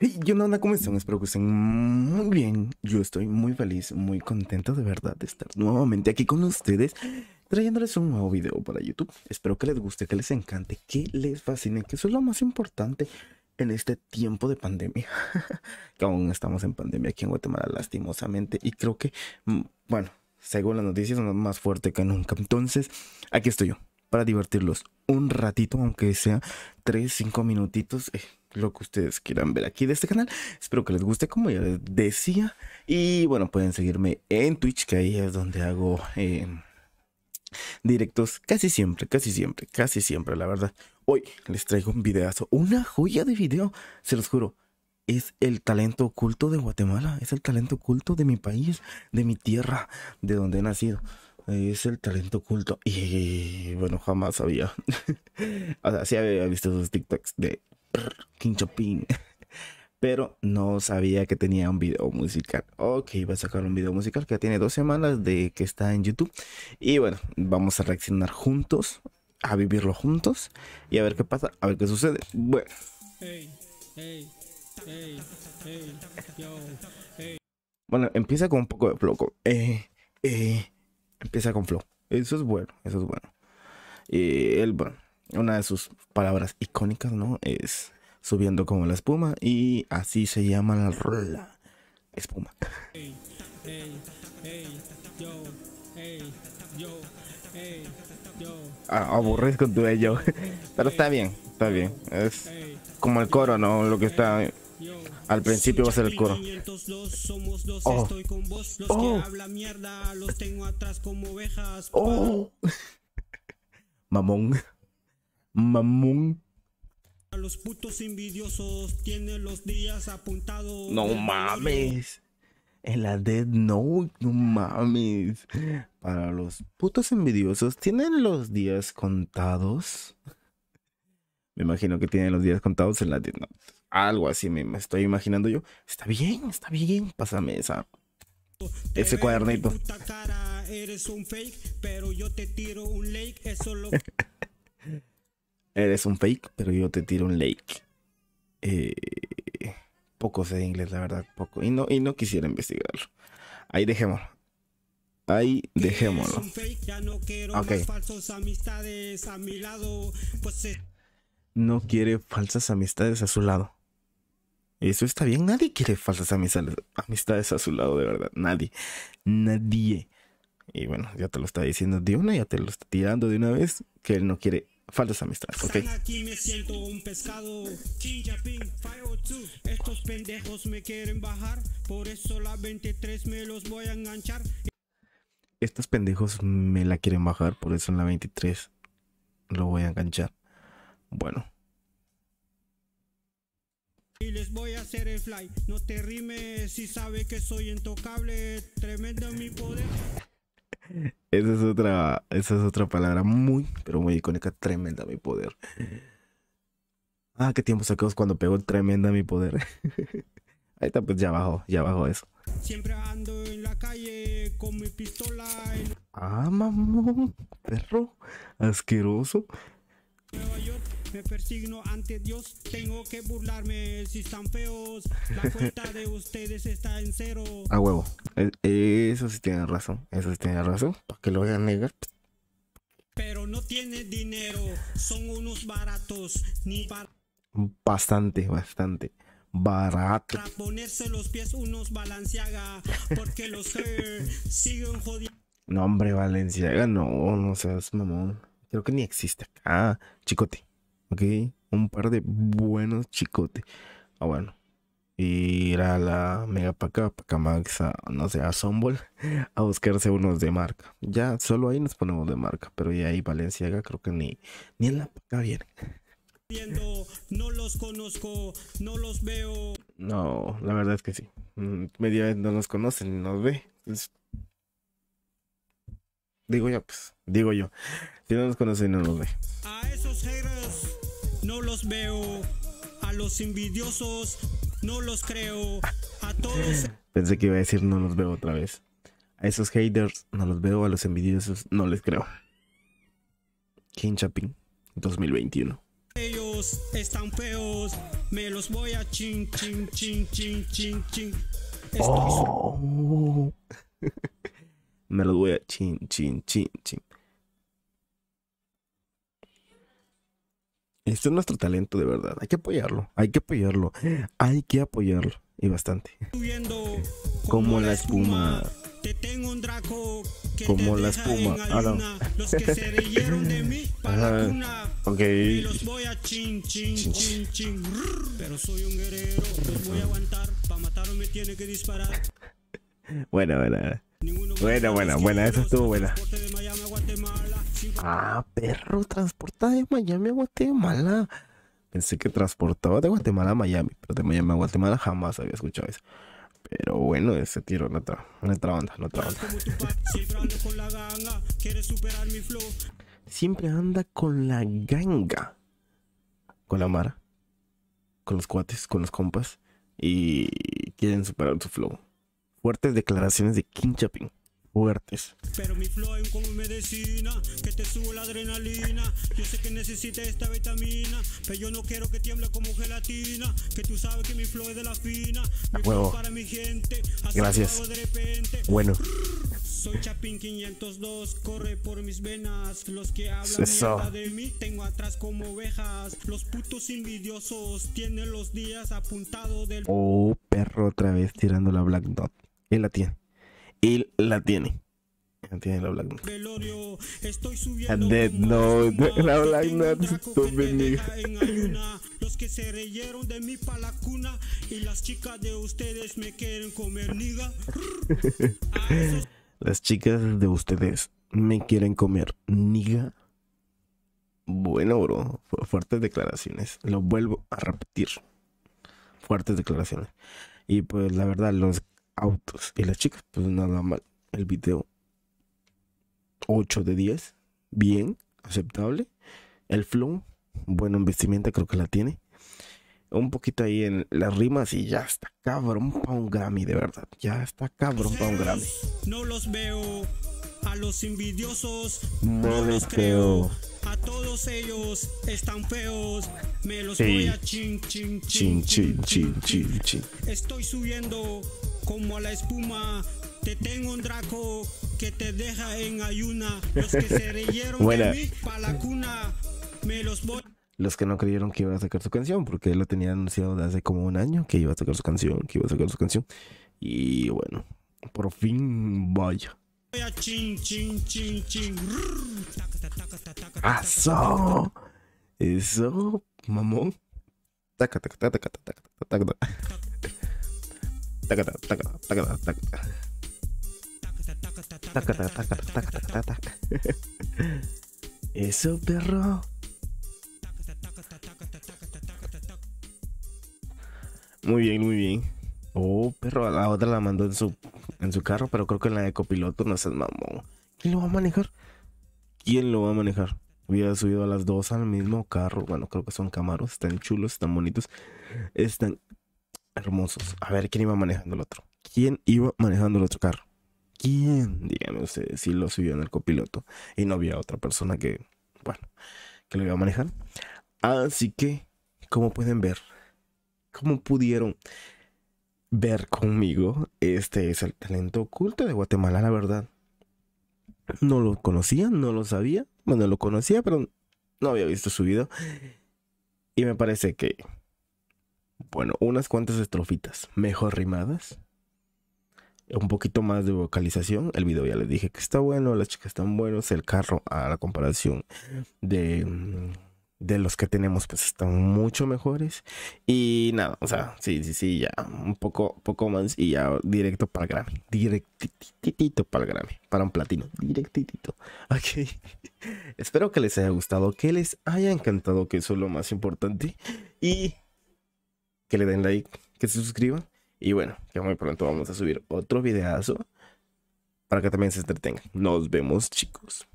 Hey, yo no, ¿cómo están? Espero que estén muy bien. Yo estoy muy feliz, muy contento de verdad de estar nuevamente aquí con ustedes, trayéndoles un nuevo video para YouTube. Espero que les guste, que les encante, que les fascine, que eso es lo más importante en este tiempo de pandemia. que aún estamos en pandemia aquí en Guatemala, lastimosamente. Y creo que, mm, bueno, según las noticias, más fuerte que nunca. Entonces, aquí estoy yo, para divertirlos un ratito, aunque sea 3, 5 minutitos. Eh, lo que ustedes quieran ver aquí de este canal. Espero que les guste, como ya les decía. Y bueno, pueden seguirme en Twitch, que ahí es donde hago eh, directos casi siempre, casi siempre, casi siempre, la verdad. Hoy les traigo un videazo, una joya de video, se los juro. Es el talento oculto de Guatemala, es el talento oculto de mi país, de mi tierra, de donde he nacido es el talento oculto. Y bueno, jamás había. o sea, sí había visto sus TikToks de King Chopin. Pero no sabía que tenía un video musical. Ok, va a sacar un video musical que ya tiene dos semanas de que está en YouTube. Y bueno, vamos a reaccionar juntos, a vivirlo juntos y a ver qué pasa, a ver qué sucede. Bueno. Bueno, empieza con un poco de flow. Eh, eh, empieza con flow. Eso es bueno, eso es bueno. Y él, bueno, una de sus palabras icónicas, ¿no? Es subiendo como la espuma y así se llama la rola. Espuma. Ah, aburres con tu ello. Pero está bien, está bien. Es como el coro, ¿no? Lo que está al principio va a ser el coro. Oh. Oh. Oh. Mamón. Mamón. Los putos envidiosos tienen los días apuntados. No mames. En la Dead Note, no mames. Para los putos envidiosos, ¿tienen los días contados? Me imagino que tienen los días contados en la Dead Note. Algo así me, estoy imaginando yo. Está bien, está bien. Pásame esa. Ese cuadernito. Eres un fake, pero yo te tiro un lake. Eso lo... Eres un fake, pero yo te tiro un lake. Eh, poco sé de inglés, la verdad, poco. Y no, y no quisiera investigarlo. Ahí dejémoslo. Ahí dejémoslo. Ok. Pues no quiere falsas amistades a su lado. Eso está bien. Nadie quiere falsas amistades, amistades a su lado, de verdad. Nadie. Nadie. Y bueno, ya te lo está diciendo de una, ya te lo está tirando de una vez, que él no quiere faltas amistades, ¿ok? Aquí me siento un pescado. Estos pendejos me quieren bajar, por eso la 23 me los voy a enganchar. Estos pendejos me la quieren bajar, por eso en la 23 lo voy a enganchar. Bueno. Y les voy a hacer el fly. No te rimes si sabe que soy intocable. Tremendo mi poder. Esa es otra, esa es otra palabra muy, pero muy icónica, tremenda mi poder. Ah, qué tiempo sacamos cuando pegó tremenda mi poder. Ahí está, pues ya bajó, ya bajó eso. Siempre ando en la calle con mi pistola. Ah, mamón, perro, asqueroso. Nueva York, me persigno ante Dios, tengo que burlarme si están feos. La cuenta de ustedes está en cero. A huevo, e, eso sí tiene razón, eso sí tiene razón, para que lo vayan a negar. Pero no tiene dinero, son unos baratos, ni para... Bastante, bastante barato. Para ponerse los pies unos Balenciaga, porque los siguen jodiendo. No, hombre, Valenciaga, no, no seas mamón. Creo que ni existe acá. Chicote. Ok. Un par de buenos chicote. Ah, bueno. Ir a la Mega Paca, Pacamax, a, no sé, a Sombol, a buscarse unos de marca. Ya, solo ahí nos ponemos de marca. Pero ya ahí Valenciaga creo que ni, ni en la Paca viene. No los conozco, no los veo. No, la verdad es que sí. Mm, media vez no nos conocen ni nos ve. Digo yo, pues, digo yo. Si no nos conocen, no nos ve. A esos haters no los veo. A los envidiosos no los creo. A todos. Pensé que iba a decir no los veo otra vez. A esos haters no los veo. A los envidiosos no les creo. King Chapin 2021. Ellos están feos, me los voy a ching, ching, ching, ching, ching, ching. Oh. me los voy a chin, chin, chin, chin. Este es nuestro talento de verdad. Hay que apoyarlo. Hay que apoyarlo. Hay que apoyarlo. Y bastante. Como la espuma. Te tengo un draco que como te la espuma. Ah, no. Los que se reyeron de mí para la Ajá. cuna. Ok. Me los voy a chin, chin, chin, chin. Pero soy un guerrero, los voy a aguantar. Para matarme me tiene que disparar. Buena, buena. Buena, buena, buena. Esa estuvo buena. Ah, perro, transporta de Miami a Guatemala. Pensé que transportaba de Guatemala a Miami, pero de Miami a Guatemala jamás había escuchado eso. Pero bueno, ese tiro en otra, otra onda, en otra onda. Siempre anda con la ganga. Con la Mara. Con los cuates, con los compas. Y quieren superar su flow. Fuertes declaraciones de King Chapin. Fuertes. Pero mi flow es como medicina, que te subo la adrenalina. Yo sé que necesitas esta vitamina, pero yo no quiero que tiemble como gelatina. Que tú sabes que mi flow es de la fina. Mi flow para mi gente. Gracias. de repente. Bueno, Soy Chapin 502, corre por mis venas. Los que hablan Eso. de mí tengo atrás como ovejas. Los putos envidiosos tienen los días apuntados del oh, perro otra vez tirando la Black Dot. Él la tiene. Él la tiene. Él tiene la Black Dead Note, espuma. la Black Note. Los que se reyeron de mí pa' la cuna. Y las chicas de ustedes me quieren comer, niga. Las chicas de ustedes me quieren comer. Niga. Bueno, bro. fu- Fuertes declaraciones. Lo vuelvo a repetir. Fuertes declaraciones. Y pues la verdad, los autos y las chicas, pues nada mal. El video 8 de 10. Bien, aceptable. El flow, bueno en vestimenta, creo que la tiene. Un poquito ahí en las rimas y ya está cabrón para un Grammy, de verdad. Ya está cabrón para un Grammy. No los veo. A los envidiosos No les creo. A todos ellos están feos. Me los Sí. voy a chin, chin, Chin, chin, chin, chin, chin. Estoy subiendo como a la espuma. Te tengo un draco que te deja en ayuna. Los que se reyeron de mí pa' la cuna. Me los voy Los que no creyeron que iba a sacar su canción, porque él lo tenía anunciado de hace como un año, que iba a sacar su canción, que iba a sacar su canción. Y bueno, por fin vaya. ¡Eso! Eso, mamón. Taca, taca, taca, taca, taca, taca, taca. Taca, taca, Taca, taca, taca, taca, taca, taca. Eso, perro. Muy bien, muy bien. Oh, perro, la otra la mandó en su, en su carro, pero creo que en la de copiloto no seas mamón. ¿Quién lo va a manejar? ¿Quién lo va a manejar? Hubiera subido a las dos al mismo carro. Bueno, creo que son camaros, están chulos, están bonitos, están hermosos. A ver, ¿quién iba manejando el otro? ¿Quién iba manejando el otro carro? ¿Quién? Díganme ustedes si lo subió en el copiloto y no había otra persona que, bueno, que lo iba a manejar. Así que, como pueden ver, como pudieron ver conmigo, este es el talento oculto de Guatemala, la verdad. No lo conocía, no lo sabía. Bueno, lo conocía, pero no había visto su video. Y me parece que, bueno, unas cuantas estrofitas mejor rimadas. Un poquito más de vocalización. El video ya les dije que está bueno, las chicas están buenos. El carro, a la comparación de, de los que tenemos, pues están mucho mejores. Y nada, o sea, sí, sí, sí, ya un poco, poco más y ya directo para el Grammy. Directitito para el Grammy, para un platino. Directitito. Ok. Espero que les haya gustado, que les haya encantado, que eso es lo más importante. Y que le den like, que se suscriban. Y bueno, que muy pronto vamos a subir otro videazo para que también se entretengan. Nos vemos, chicos.